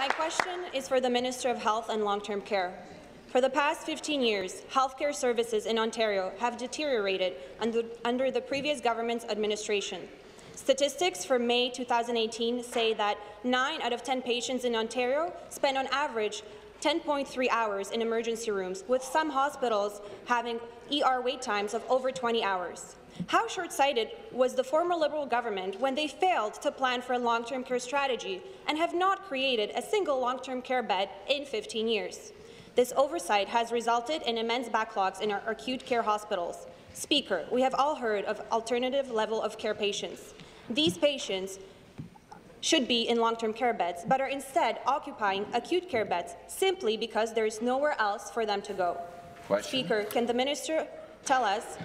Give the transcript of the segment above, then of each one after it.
My question is for the Minister of Health and Long-Term Care. For the past 15 years, healthcare services in Ontario have deteriorated under, under the previous government's administration. Statistics for May 2018 say that 9 out of 10 patients in Ontario spend on average 10.3 hours in emergency rooms, with some hospitals having ER wait times of over 20 hours. How short-sighted was the former Liberal government when they failed to plan for a long-term care strategy and have not created a single long-term care bed in 15 years? This oversight has resulted in immense backlogs in our acute care hospitals. Speaker, we have all heard of alternative level of care patients. These patients should be in long-term care beds, but are instead occupying acute care beds simply because there is nowhere else for them to go. Question. Speaker, can the minister tell us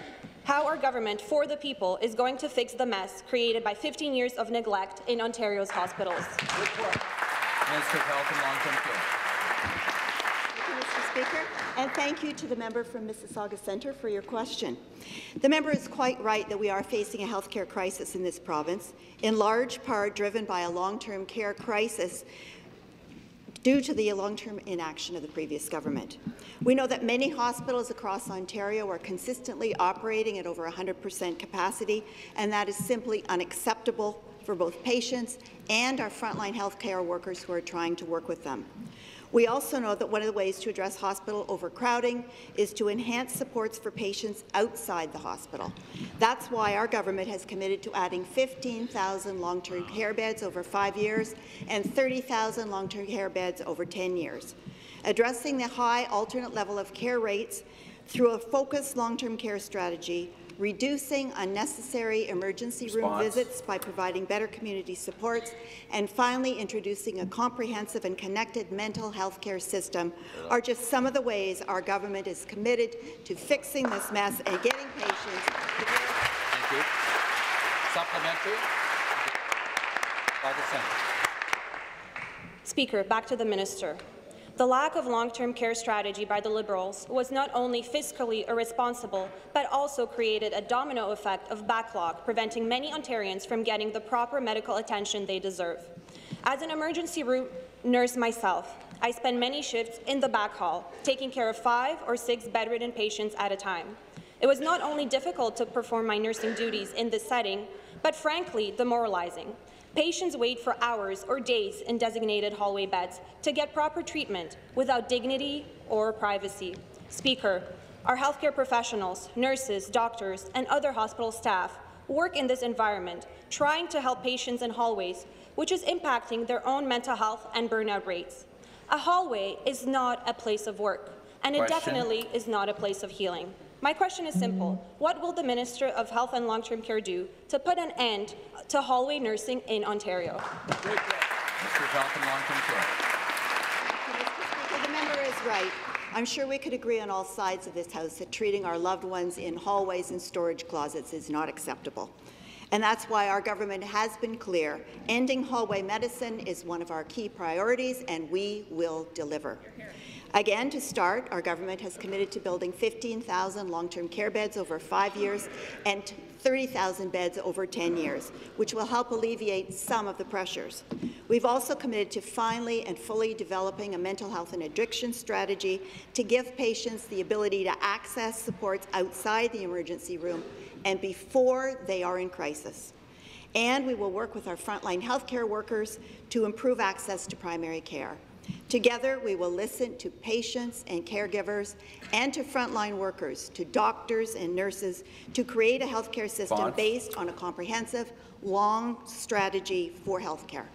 how our government for the people is going to fix the mess created by 15 years of neglect in Ontario's hospitals? Minister of Health and Long-Term Care. Speaker, and thank you to the member from Mississauga Centre for your question. The member is quite right that we are facing a healthcare crisis in this province, in large part driven by a long-term care crisis due to the long-term inaction of the previous government. We know that many hospitals across Ontario are consistently operating at over 100% capacity, and that is simply unacceptable for both patients and our frontline healthcare workers who are trying to work with them. We also know that one of the ways to address hospital overcrowding is to enhance supports for patients outside the hospital. That's why our government has committed to adding 15,000 long-term care beds over five years and 30,000 long-term care beds over 10 years. Addressing the high alternate level of care rates through a focused long-term care strategy reducing unnecessary emergency Response. room visits by providing better community supports, and finally introducing a comprehensive and connected mental health care system are just some of the ways our government is committed to fixing this mess and getting patients Thank you. Supplementary. By the Senator. Speaker, back to the minister. The lack of long-term care strategy by the Liberals was not only fiscally irresponsible, but also created a domino effect of backlog, preventing many Ontarians from getting the proper medical attention they deserve. As an emergency room nurse myself, I spend many shifts in the back hall, taking care of five or six bedridden patients at a time. It was not only difficult to perform my nursing duties in this setting, but frankly demoralizing. Patients wait for hours or days in designated hallway beds to get proper treatment without dignity or privacy. Speaker, our healthcare professionals, nurses, doctors, and other hospital staff work in this environment, trying to help patients in hallways, which is impacting their own mental health and burnout rates. A hallway is not a place of work, and it definitely is not a place of healing. My question is simple. What will the Minister of Health and Long-Term Care do to put an end to hallway nursing in Ontario? Minister of Health and Long-Term Care. The member is right. I'm sure we could agree on all sides of this House that treating our loved ones in hallways and storage closets is not acceptable. And that's why our government has been clear. Ending hallway medicine is one of our key priorities, and we will deliver. Again, to start, our government has committed to building 15,000 long-term care beds over five years and 30,000 beds over 10 years, which will help alleviate some of the pressures. We've also committed to finally and fully developing a mental health and addiction strategy to give patients the ability to access supports outside the emergency room and before they are in crisis. And we will work with our frontline healthcare workers to improve access to primary care. Together, we will listen to patients and caregivers and to frontline workers, to doctors and nurses, to create a healthcare system based on a comprehensive, long strategy for healthcare.